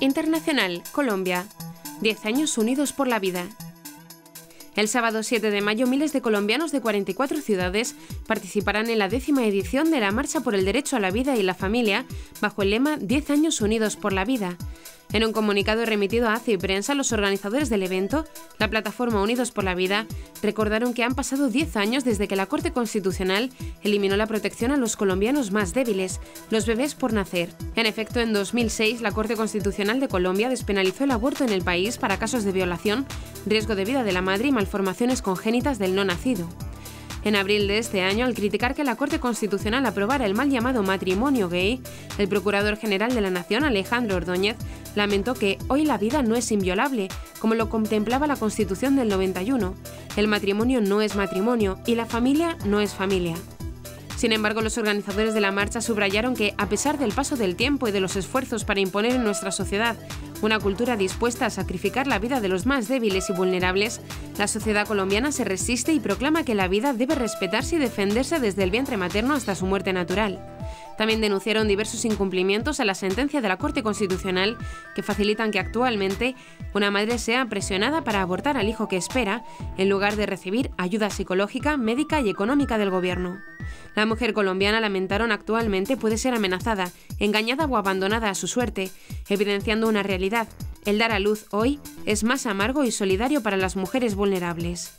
Internacional, Colombia. 10 años unidos por la vida. El sábado 7 de mayo, miles de colombianos de 44 ciudades participarán en la décima edición de la Marcha por el Derecho a la Vida y la Familia, bajo el lema 10 años unidos por la vida. En un comunicado remitido a ACE y Prensa, los organizadores del evento, la plataforma Unidos por la Vida, recordaron que han pasado 10 años desde que la Corte Constitucional eliminó la protección a los colombianos más débiles, los bebés por nacer. En efecto, en 2006, la Corte Constitucional de Colombia despenalizó el aborto en el país para casos de violación, riesgo de vida de la madre y malformaciones congénitas del no nacido. En abril de este año, al criticar que la Corte Constitucional aprobara el mal llamado matrimonio gay, el Procurador General de la Nación, Alejandro Ordóñez, lamentó que hoy la vida no es inviolable, como lo contemplaba la Constitución del 91. El matrimonio no es matrimonio y la familia no es familia. Sin embargo, los organizadores de la marcha subrayaron que, a pesar del paso del tiempo y de los esfuerzos para imponer en nuestra sociedad una cultura dispuesta a sacrificar la vida de los más débiles y vulnerables, la sociedad colombiana se resiste y proclama que la vida debe respetarse y defenderse desde el vientre materno hasta su muerte natural. También denunciaron diversos incumplimientos a la sentencia de la Corte Constitucional que facilitan que actualmente una madre sea presionada para abortar al hijo que espera en lugar de recibir ayuda psicológica, médica y económica del gobierno. La mujer colombiana lamentaron actualmente puede ser amenazada, engañada o abandonada a su suerte, evidenciando una realidad. El dar a luz hoy es más amargo y solidario para las mujeres vulnerables.